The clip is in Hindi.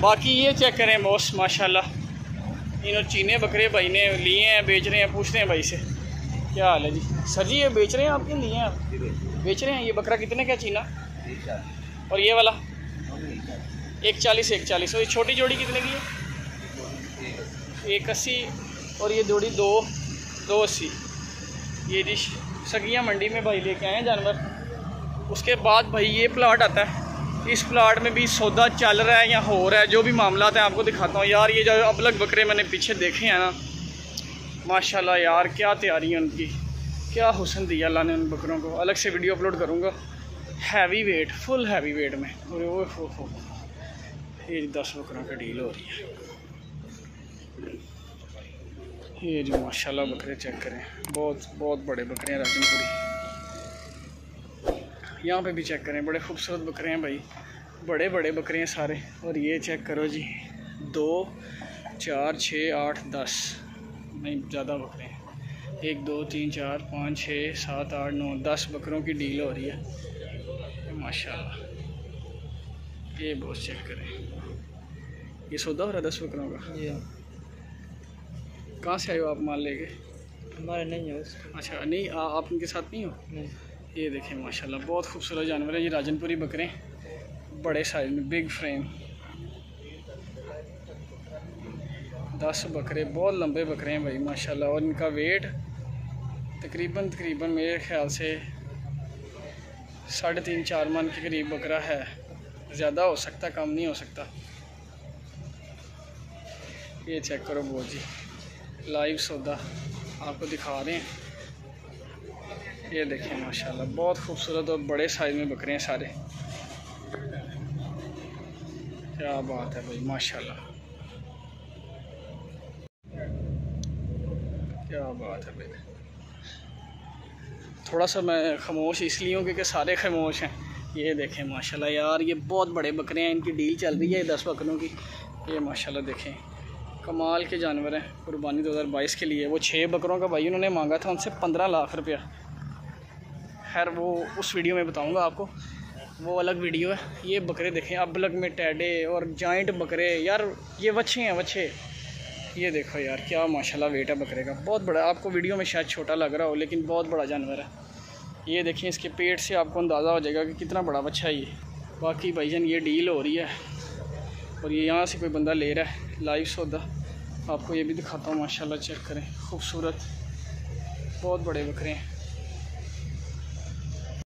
बाकी ये चेक करें बॉस माशाल्लाह। इन चीने बकरे भाई ने लिए हैं, बेच रहे हैं पूछते हैं भाई से। क्या हाल है जी? सर जी, ये बेच रहे हैं आपके, लिए हैं आप? बेच रहे हैं? ये बकरा कितने का चीना? और ये वाला? एक चालीस एक चालीस और ये छोटी जोड़ी कितने की है? एक अस्सी। और ये जोड़ी दो दो अस्सी। ये जी, सगिया मंडी में भाई लेके आए हैं जानवर। उसके बाद भाई ये प्लाट आता है। इस प्लाट में भी सौदा चल रहा है या हो रहा है, जो भी मामला है आपको दिखाता हूँ। यार, ये जो अबलग बकरे मैंने पीछे देखे हैं ना, माशाल्लाह यार, क्या तैयारी है उनकी। क्या हुसन दिया अल्लाह ने उन बकरों को। अलग से वीडियो अपलोड करूँगा। Heavy weight full heavy weight में। अरे वो हो हो। ये दस बकरों की डील हो रही है। ये जो माशाल्लाह बकरे चेक करें। बहुत बहुत बड़े बकरे हैं राजनपुरी। यहाँ पे भी चेक करें बड़े खूबसूरत बकरे हैं भाई। बड़े बड़े बकरे हैं सारे। और ये चेक करो जी। दो चार छः आठ दस। नहीं ज़्यादा बकरे हैं। एक दो तीन चार पाँच छः सात आठ नौ दस बकरों की डील हो रही है। माशाल्लाह। ये बहुत चेक करें। ये सौदा हो रहा है दस बकरों का? जी हाँ। कहाँ से आए हो आप माल लेके? हमारे नहीं है अच्छा नहीं आ, आप उनके साथ नहीं हो? नहीं। ये देखें, माशाल्लाह, बहुत खूबसूरत जानवर है ये राजनपुरी बकरे। बड़े साइज़ में बिग फ्रेम दस बकरे, बहुत लंबे बकरे हैं भाई, माशाल्लाह, और इनका वेट तकरीबन तकरीबन मेरे ख्याल से साढ़े तीन, चार मन के करीब बकरा है। ज़्यादा हो सकता, कम नहीं हो सकता। ये चेक करो, बहुत जी। लाइव सौदा आपको दिखा रहे हैं। ये देखें माशाल्लाह, बहुत खूबसूरत और बड़े साइज़ में बकरे हैं सारे। क्या बात है भाई, माशाल्लाह। क्या बात है भाई। थोड़ा सा मैं खामोश इसलिए हूँ क्योंकि सारे खामोश हैं। ये देखें, माशाल्लाह यार, ये बहुत बड़े बकरे हैं, इनकी डील चल रही है दस बकरों की। ये माशाल्लाह देखें, कमाल के जानवर हैं, कुर्बानी 2022 के लिए। वो छः बकरों का भाई उन्होंने मांगा था उनसे पंद्रह लाख रुपया। खैर, वो उस वीडियो में बताऊँगा आपको। वो अलग वीडियो है। ये बकरे देखें अब अलग में टैडे और जॉइंट बकरे। यार, ये बच्चे हैं बच्चे ये देखो यार, क्या माशाल्लाह वेट है बकरे का। बहुत बड़ा, आपको वीडियो में शायद छोटा लग रहा हो, लेकिन बहुत बड़ा जानवर है। ये देखें, इसके पेट से आपको अंदाज़ा हो जाएगा कि कितना बड़ा बच्चा है ये। बाकी भाईजान, ये डील हो रही है। और ये यहाँ से कोई बंदा ले रहा है लाइव सौदा। आपको ये भी दिखाता हूँ, माशाल्लाह चेक करें। खूबसूरत। बहुत बड़े बकरे हैं।